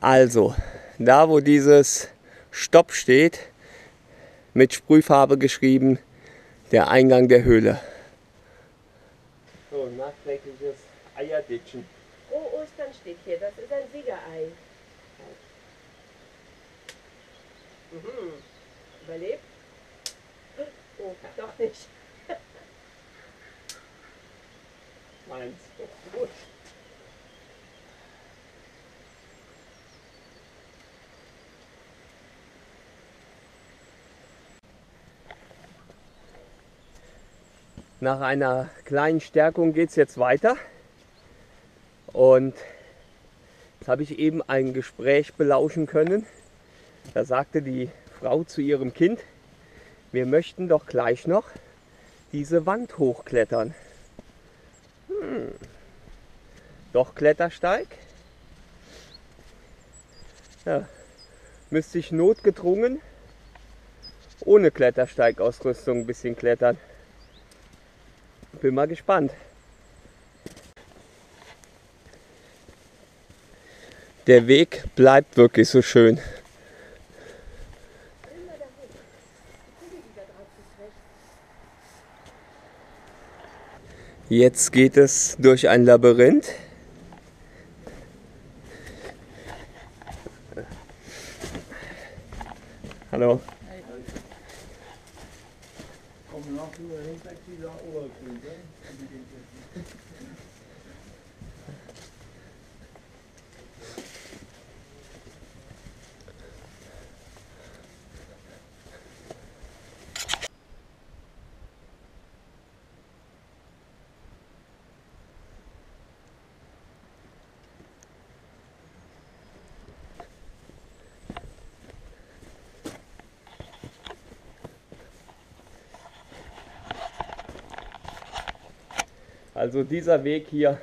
Also, da wo dieses Stopp steht, mit Sprühfarbe geschrieben, der Eingang der Höhle. So, nachträgliches Eierditschen. Frohe Ostern steht hier, das ist ein Siegerei. Mhm. Überlebt? Oh, doch nicht. Meins. Gut. Nach einer kleinen Stärkung geht es jetzt weiter. Und jetzt habe ich eben ein Gespräch belauschen können. Da sagte die Frau zu ihrem Kind, wir möchten doch gleich noch diese Wand hochklettern. Hm. Doch Klettersteig? Ja, müsste ich notgedrungen ohne Klettersteigausrüstung ein bisschen klettern. Bin mal gespannt. Der Weg bleibt wirklich so schön. Jetzt geht es durch ein Labyrinth. Hallo. Also dieser Weg hier,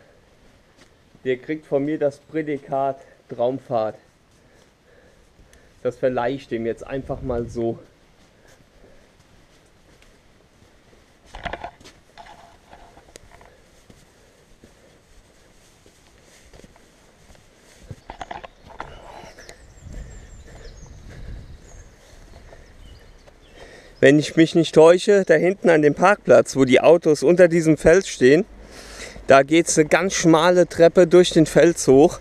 der kriegt von mir das Prädikat Traumfahrt. Das verleihe ich dem jetzt einfach mal so. Wenn ich mich nicht täusche, da hinten an dem Parkplatz, wo die Autos unter diesem Fels stehen, da geht es eine ganz schmale Treppe durch den Fels hoch.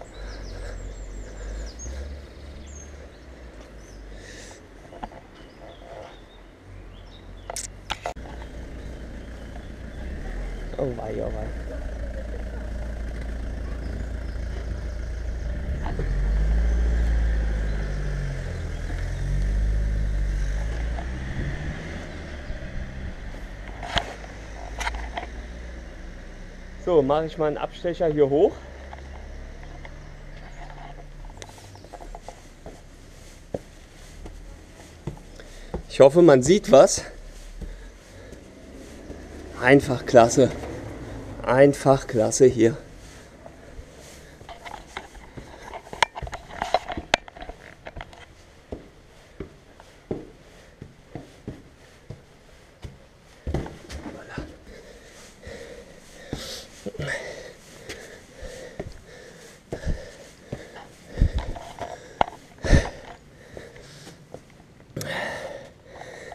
Oh wei, oh wei. So, mache ich mal einen Abstecher hier hoch. Ich hoffe, man sieht was. Einfach klasse. Einfach klasse hier.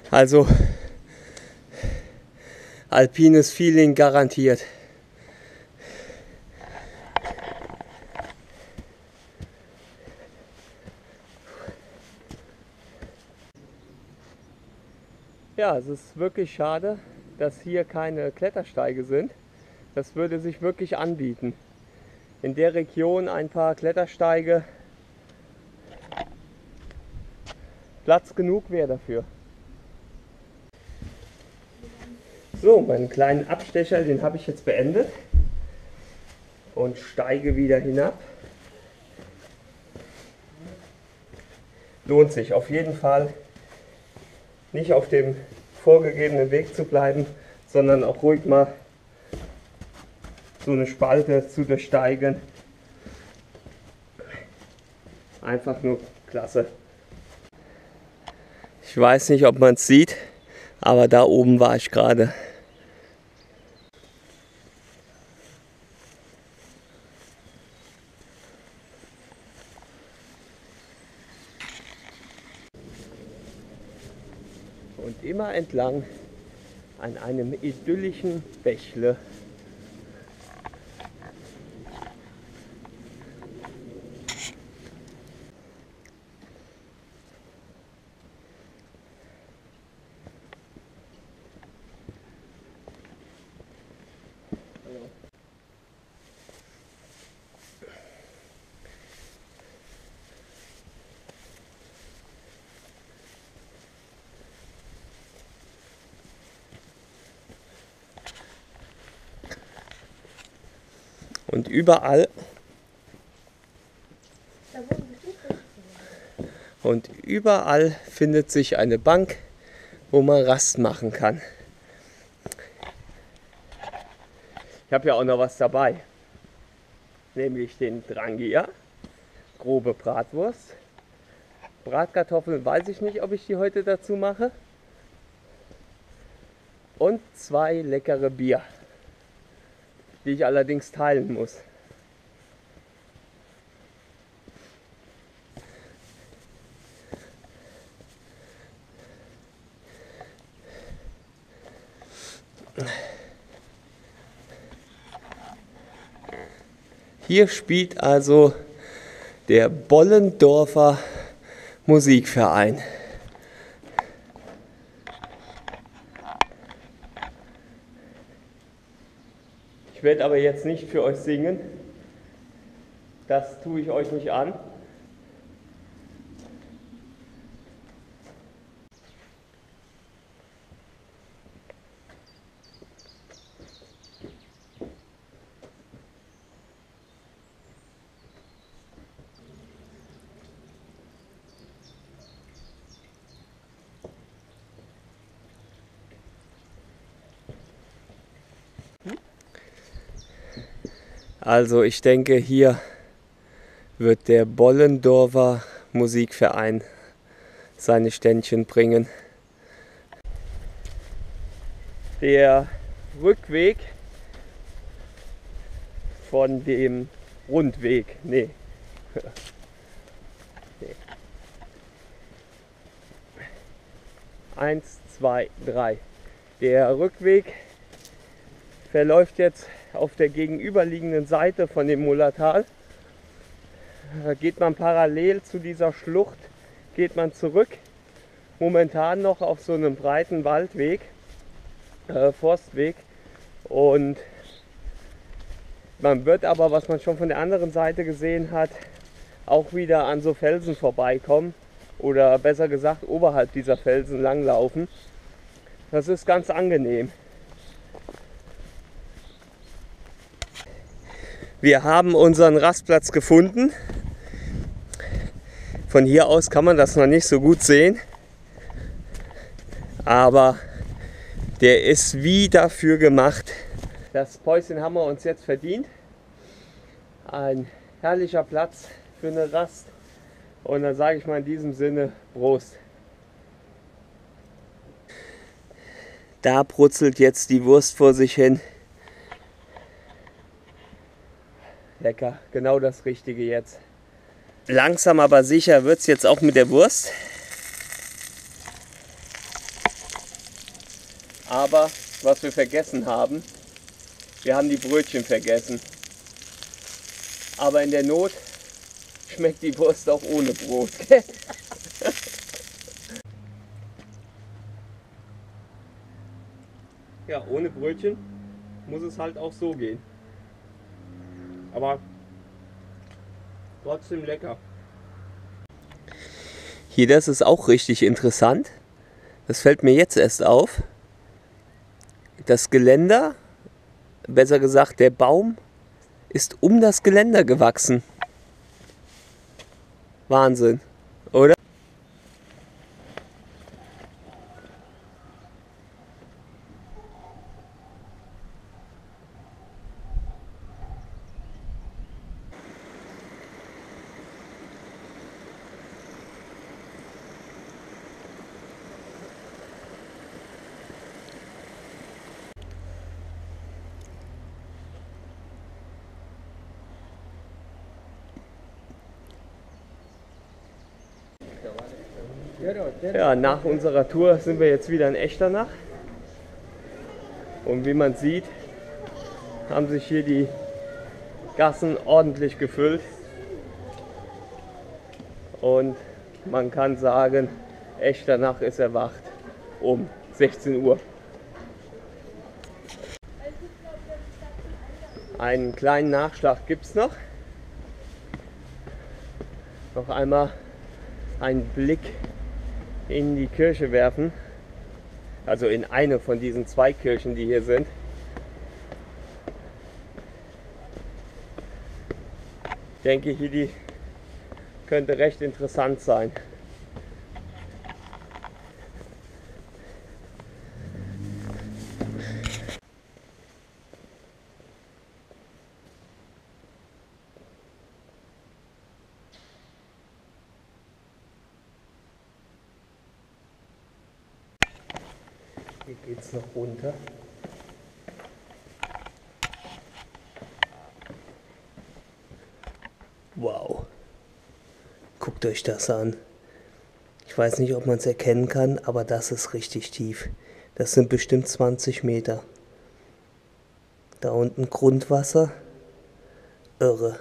Also alpines Feeling garantiert. Ja, es ist wirklich schade, dass hier keine Klettersteige sind. Das würde sich wirklich anbieten. In der Region ein paar Klettersteige. Platz genug wäre dafür. So, meinen kleinen Abstecher, den habe ich jetzt beendet und steige wieder hinab. Lohnt sich auf jeden Fall, nicht auf dem vorgegebenen Weg zu bleiben, sondern auch ruhig mal so eine Spalte zu durchsteigen. Einfach nur klasse. Ich weiß nicht, ob man es sieht, aber da oben war ich gerade. Und immer entlang an einem idyllischen Bächle Und überall und überall findet sich eine Bank, wo man Rast machen kann. Ich habe ja auch noch was dabei, nämlich den Drangia, grobe Bratwurst. Bratkartoffeln weiß ich nicht, ob ich die heute dazu mache. Und zwei leckere Bier, die ich allerdings teilen muss. Hier spielt also der Bollendorfer Musikverein. Ich werde aber jetzt nicht für euch singen. Das tue ich euch nicht an. Also ich denke, hier wird der Bollendorfer Musikverein seine Ständchen bringen. Der Rückweg von dem Rundweg, nee. Eins, zwei, drei. Der Rückweg verläuft jetzt auf der gegenüberliegenden Seite von dem Mullertal. Geht man parallel zu dieser Schlucht, geht man zurück. Momentan noch auf so einem breiten Waldweg, äh, Forstweg. Und man wird aber, was man schon von der anderen Seite gesehen hat, auch wieder an so Felsen vorbeikommen. Oder besser gesagt, oberhalb dieser Felsen langlaufen. Das ist ganz angenehm. Wir haben unseren Rastplatz gefunden. Von hier aus kann man das noch nicht so gut sehen. Aber der ist wie dafür gemacht. Das Päuschen haben wir uns jetzt verdient. Ein herrlicher Platz für eine Rast. Und dann sage ich mal in diesem Sinne Prost. Da brutzelt jetzt die Wurst vor sich hin. Lecker, genau das Richtige jetzt. Langsam aber sicher wird es jetzt auch mit der Wurst. Aber was wir vergessen haben, wir haben die Brötchen vergessen. Aber in der Not schmeckt die Wurst auch ohne Brot. ja, ohne Brötchen muss es halt auch so gehen. Aber trotzdem lecker. Hier, das ist auch richtig interessant. Das fällt mir jetzt erst auf. Das Geländer, besser gesagt der Baum, ist um das Geländer gewachsen. Wahnsinn, Ja, nach unserer Tour sind wir jetzt wieder in Echternach. Und wie man sieht, haben sich hier die Gassen ordentlich gefüllt. Und man kann sagen, Echternach ist erwacht um 16 Uhr. Einen kleinen Nachschlag gibt es noch. Noch einmal einen Blick in die Kirche werfen. Also in eine von diesen zwei Kirchen, die hier sind. Ich denke, hier die könnte recht interessant sein. Hier geht es noch runter. Wow. Guckt euch das an. Ich weiß nicht, ob man es erkennen kann, aber das ist richtig tief. Das sind bestimmt 20 Meter. Da unten Grundwasser. Irre.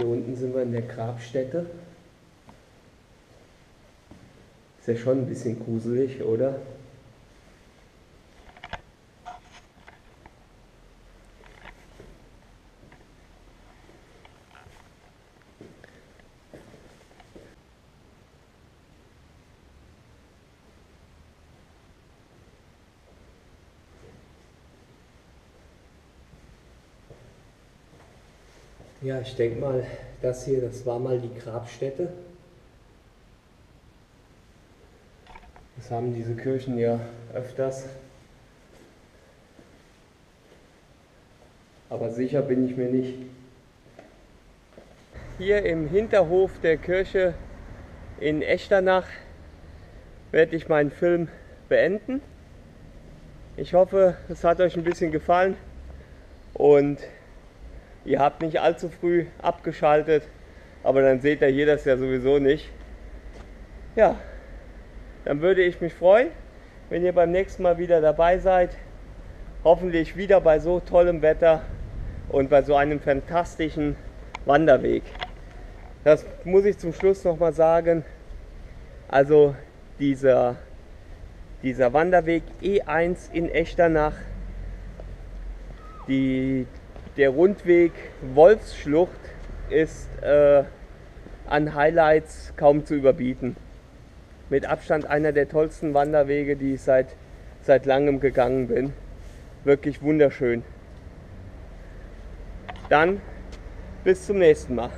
Hier unten sind wir in der Grabstätte. Ist ja schon ein bisschen gruselig, oder? Ja, ich denke mal, das hier, das war mal die Grabstätte. Das haben diese Kirchen ja öfters. Aber sicher bin ich mir nicht. Hier im Hinterhof der Kirche in Echternach werde ich meinen Film beenden. Ich hoffe, es hat euch ein bisschen gefallen und Ihr habt nicht allzu früh abgeschaltet, aber dann seht ihr hier das ja sowieso nicht. Ja, dann würde ich mich freuen, wenn ihr beim nächsten Mal wieder dabei seid. Hoffentlich wieder bei so tollem Wetter und bei so einem fantastischen Wanderweg. Das muss ich zum Schluss nochmal sagen. Also dieser, dieser Wanderweg E1 in Echternach, die, der Rundweg Wolfsschlucht ist äh, an Highlights kaum zu überbieten. Mit Abstand einer der tollsten Wanderwege, die ich seit, seit langem gegangen bin. Wirklich wunderschön. Dann bis zum nächsten Mal.